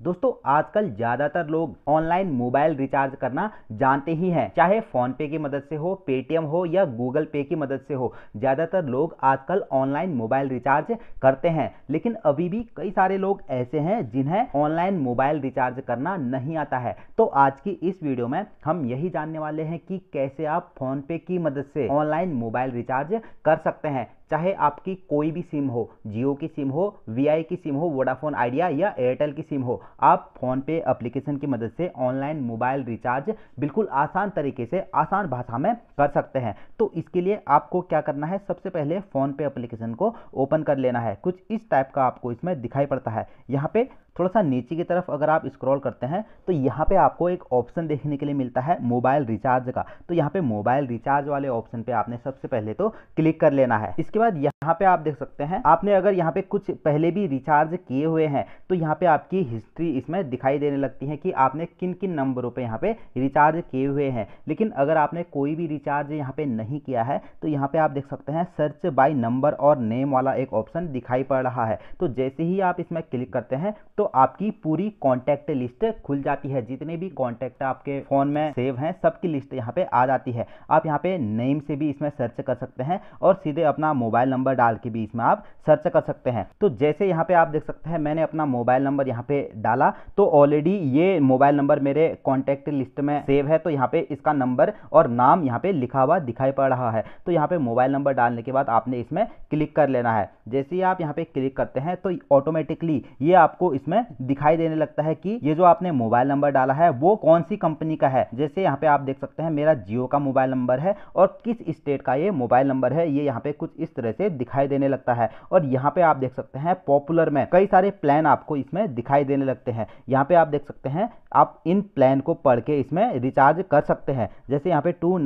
दोस्तों, आजकल ज़्यादातर लोग ऑनलाइन मोबाइल रिचार्ज करना जानते ही हैं। चाहे फ़ोन पे की मदद से हो, पेटीएम हो या गूगल पे की मदद से हो, ज़्यादातर लोग आजकल ऑनलाइन मोबाइल रिचार्ज करते हैं। लेकिन अभी भी कई सारे लोग ऐसे हैं जिन्हें ऑनलाइन मोबाइल रिचार्ज करना नहीं आता है। तो आज की इस वीडियो में हम यही जानने वाले हैं कि कैसे आप फ़ोन पे की मदद से ऑनलाइन मोबाइल रिचार्ज कर सकते हैं। चाहे आपकी कोई भी सिम हो, जियो की सिम हो वीआई की सिम हो, वोडाफोन, आइडिया या एयरटेल की सिम हो, आप फ़ोन पे एप्लीकेशन की मदद से ऑनलाइन मोबाइल रिचार्ज बिल्कुल आसान तरीके से, आसान भाषा में कर सकते हैं। तो इसके लिए आपको क्या करना है? सबसे पहले फ़ोन पे एप्लीकेशन को ओपन कर लेना है। कुछ इस टाइप का आपको इसमें दिखाई पड़ता है। यहाँ पे थोड़ा सा नीचे की तरफ़ अगर आप स्क्रॉल करते हैं तो यहाँ पे आपको एक ऑप्शन देखने के लिए मिलता है मोबाइल रिचार्ज का। तो यहाँ पे मोबाइल रिचार्ज वाले ऑप्शन पे आपने सबसे पहले तो क्लिक कर लेना है। इसके बाद यहाँ पे आप देख सकते हैं, आपने अगर यहाँ पे कुछ पहले भी रिचार्ज किए हुए हैं तो यहाँ पे आपकी हिस्ट्री इसमें दिखाई देने लगती है कि आपने किन किन नंबरों पर यहाँ पे रिचार्ज किए हुए हैं। लेकिन अगर आपने कोई भी रिचार्ज यहाँ पे नहीं किया है तो यहाँ पे आप देख सकते हैं सर्च बाई नंबर और नेम वाला एक ऑप्शन दिखाई पड़ रहा है। तो जैसे ही आप इसमें क्लिक करते हैं तो आपकी पूरी कॉन्टैक्ट लिस्ट खुल जाती है। जितने भी कॉन्टैक्ट आपके फ़ोन में सेव हैं, सबकी लिस्ट यहाँ पे आ जाती है। आप यहाँ पे नेम से भी इसमें सर्च कर सकते हैं और सीधे अपना मोबाइल नंबर डाल के भी इसमें आप सर्च कर सकते हैं। तो जैसे यहाँ पे आप देख सकते हैं, मैंने अपना मोबाइल नंबर यहाँ पे डाला। तो ऑलरेडी ये मोबाइल नंबर मेरे कॉन्टैक्ट लिस्ट में सेव है। तो यहाँ पे इसका नंबर और नाम यहाँ पे लिखा हुआ दिखाई पड़ रहा है। तो यहाँ पे मोबाइल नंबर डालने के बाद आपने इसमें क्लिक कर लेना है। जैसे ही आप यहाँ पे क्लिक करते हैं तो ऑटोमेटिकली ये आपको इसमें दिखाई देने लगता है कि ये जो आपने मोबाइल नंबर डाला है, वो कौन सी कंपनी का है? जैसे यहाँ पे आप देख सकते हैं, मेरा जियो का मोबाइल नंबर है और किस स्टेट का ये मोबाइल नंबर है, ये यहाँ पे कुछ इस तरह से दिखाई देने लगता है। और यहाँ पे आप देख सकते हैं, पॉपुलर में कई सारे प्लान आपको इसमें दिखाई देने लगते हैं। यहाँ पे आप देख सकते हैं, आप इन प्लान को पढ़ के इसमें रिचार्ज कर सकते हैं। जैसे यहाँ पे टू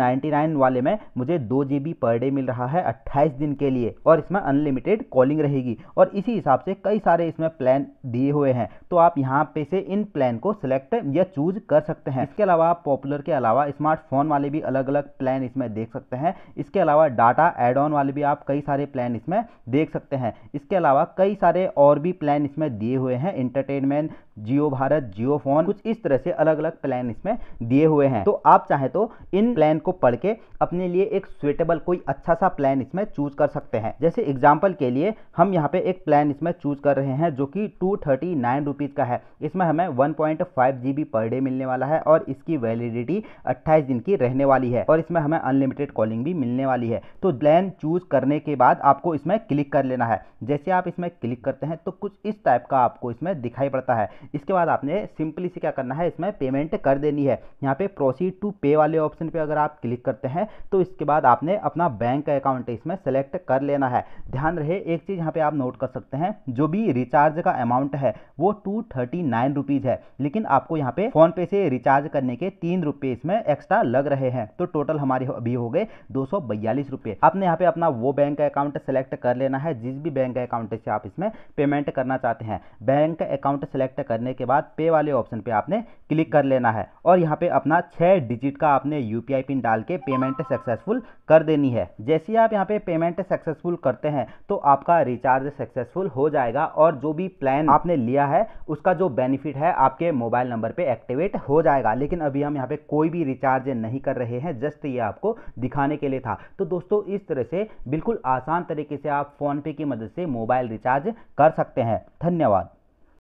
वाले में मुझे दो पर डे मिल रहा है अट्ठाईस दिन के लिए और इसमें अनलिमिटेड कॉलिंग रहेगी। और इसी हिसाब से कई सारे इसमें प्लान दिए हुए हैं तो आप यहाँ पे से इन प्लान को सिलेक्ट या चूज़ कर सकते हैं। इसके अलावा पॉपुलर के अलावा स्मार्टफ़ोन वाले भी अलग अलग प्लान इसमें देख सकते हैं। इसके अलावा डाटा एड ऑन वाले भी आप कई सारे प्लान इसमें देख सकते हैं। इसके अलावा कई सारे और भी प्लान इसमें दिए हुए हैं इंटरटेनमेंट जियो भारत, जियो फ़ोन कुछ इस तरह से अलग अलग प्लान इसमें दिए हुए हैं। तो आप चाहे तो इन प्लान को पढ़ के अपने लिए एक सुइटेबल कोई अच्छा सा प्लान इसमें चूज़ कर सकते हैं। जैसे एग्ज़ाम्पल के लिए हम यहाँ पे एक प्लान इसमें चूज़ कर रहे हैं, जो कि टू थर्टी नाइन रुपीज़ का है। इसमें हमें one point five G B per day मिलने वाला है और इसकी वैलिडिटी अट्ठाईस दिन की रहने वाली है और इसमें हमें अनलिमिटेड कॉलिंग भी मिलने वाली है। तो प्लान चूज़ करने के बाद आपको इसमें क्लिक कर लेना है। जैसे आप इसमें क्लिक करते हैं तो कुछ इस टाइप का आपको इसमें दिखाई पड़ता है। इसके बाद आपने सिंपली से क्या करना है, इसमें पेमेंट कर देनी है। यहाँ पे प्रोसीड टू पे वाले ऑप्शन पे अगर आप क्लिक करते हैं तो इसके बाद आपने अपना बैंक अकाउंट इसमें सेलेक्ट कर लेना है। ध्यान रहे, एक चीज़ यहाँ पे आप नोट कर सकते हैं, जो भी रिचार्ज का अमाउंट है वो टू थर्टी नाइन रुपीज़ है। लेकिन आपको यहाँ पे फ़ोन पे से रिचार्ज करने के तीन रुपये इसमें एक्स्ट्रा लग रहे हैं। तो टोटल हमारे अभी हो गए दो सौ बयालीस रुपये। आपने यहाँ पे अपना वो बैंक अकाउंट सेलेक्ट कर लेना है। जिस भी बैंक अकाउंट से आप इसमें पेमेंट करना चाहते हैं बैंक अकाउंट सेलेक्ट करने के बाद पे वाले ऑप्शन पे आपने क्लिक कर लेना है। और यहाँ पे अपना छः डिजिट का आपने यूपीआई पिन डाल के पेमेंट सक्सेसफुल कर देनी है। जैसे ही आप यहाँ पे पेमेंट सक्सेसफुल करते हैं तो आपका रिचार्ज सक्सेसफुल हो जाएगा। और जो भी प्लान आपने लिया है उसका जो बेनिफिट है, आपके मोबाइल नंबर पे एक्टिवेट हो जाएगा। लेकिन अभी हम यहाँ पे कोई भी रिचार्ज नहीं कर रहे हैं जस्ट ये आपको दिखाने के लिए था। तो दोस्तों, इस तरह से बिल्कुल आसान तरीके से आप फ़ोनपे की मदद से मोबाइल रिचार्ज कर सकते हैं। धन्यवाद।